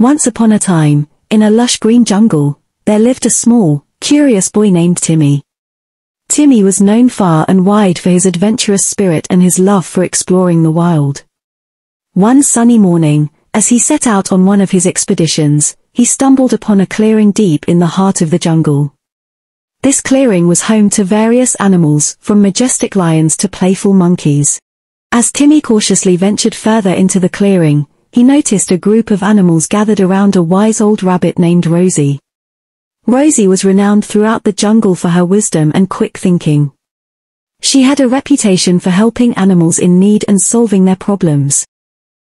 Once upon a time, in a lush green jungle, there lived a small, curious boy named Timmy. Timmy was known far and wide for his adventurous spirit and his love for exploring the wild. One sunny morning, as he set out on one of his expeditions, he stumbled upon a clearing deep in the heart of the jungle. This clearing was home to various animals, from majestic lions to playful monkeys. As Timmy cautiously ventured further into the clearing, he noticed a group of animals gathered around a wise old rabbit named Rosie. Rosie was renowned throughout the jungle for her wisdom and quick thinking. She had a reputation for helping animals in need and solving their problems.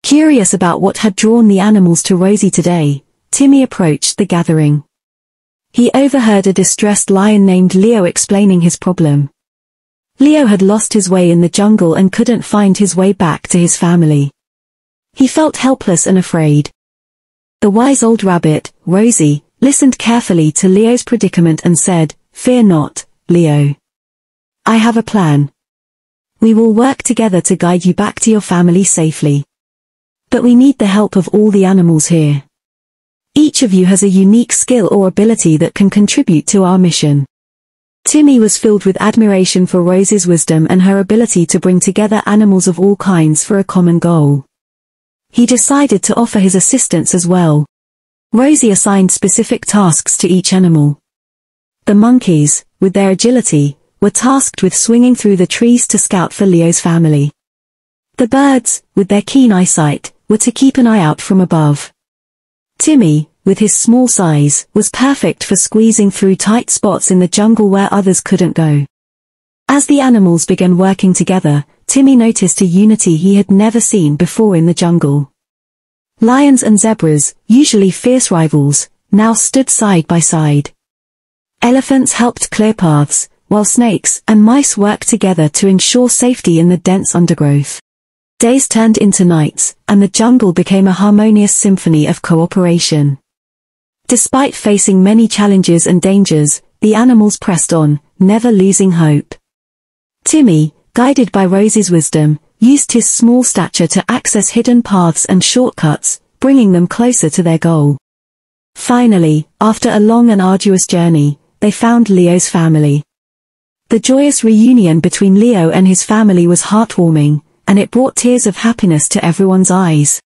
Curious about what had drawn the animals to Rosie today, Timmy approached the gathering. He overheard a distressed lion named Leo explaining his problem. Leo had lost his way in the jungle and couldn't find his way back to his family. He felt helpless and afraid. The wise old rabbit, Rosie, listened carefully to Leo's predicament and said, Fear not, Leo. I have a plan. We will work together to guide you back to your family safely. But we need the help of all the animals here. Each of you has a unique skill or ability that can contribute to our mission. Timmy was filled with admiration for Rosie's wisdom and her ability to bring together animals of all kinds for a common goal. He decided to offer his assistance as well. Rosie assigned specific tasks to each animal. The monkeys, with their agility, were tasked with swinging through the trees to scout for Leo's family. The birds, with their keen eyesight, were to keep an eye out from above. Timmy, with his small size, was perfect for squeezing through tight spots in the jungle where others couldn't go. As the animals began working together, Timmy noticed a unity he had never seen before in the jungle. Lions and zebras, usually fierce rivals, now stood side by side. Elephants helped clear paths, while snakes and mice worked together to ensure safety in the dense undergrowth. Days turned into nights, and the jungle became a harmonious symphony of cooperation. Despite facing many challenges and dangers, the animals pressed on, never losing hope. Timmy, guided by Rosie's wisdom, used his small stature to access hidden paths and shortcuts, bringing them closer to their goal. Finally, after a long and arduous journey, they found Leo's family. The joyous reunion between Leo and his family was heartwarming, and it brought tears of happiness to everyone's eyes.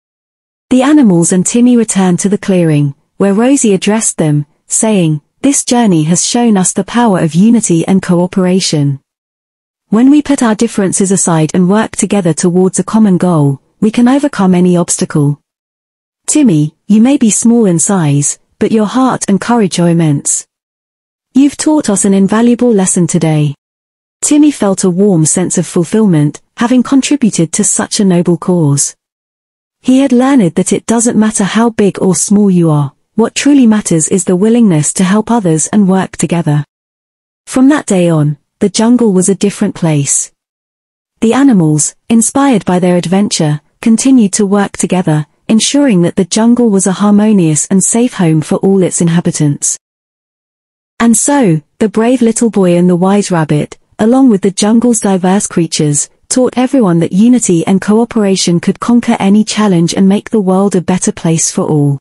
The animals and Timmy returned to the clearing, where Rosie addressed them, saying, This journey has shown us the power of unity and cooperation. When we put our differences aside and work together towards a common goal, we can overcome any obstacle. Timmy, you may be small in size, but your heart and courage are immense. You've taught us an invaluable lesson today. Timmy felt a warm sense of fulfillment, having contributed to such a noble cause. He had learned that it doesn't matter how big or small you are, what truly matters is the willingness to help others and work together. From that day on, the jungle was a different place. The animals, inspired by their adventure, continued to work together, ensuring that the jungle was a harmonious and safe home for all its inhabitants. And so, the brave little boy and the wise rabbit, along with the jungle's diverse creatures, taught everyone that unity and cooperation could conquer any challenge and make the world a better place for all.